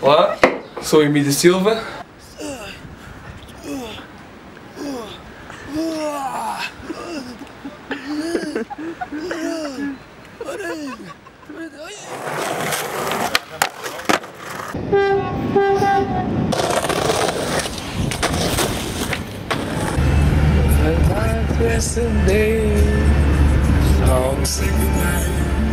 Olá, sou Emílio Silva. Yesterday, silver? night.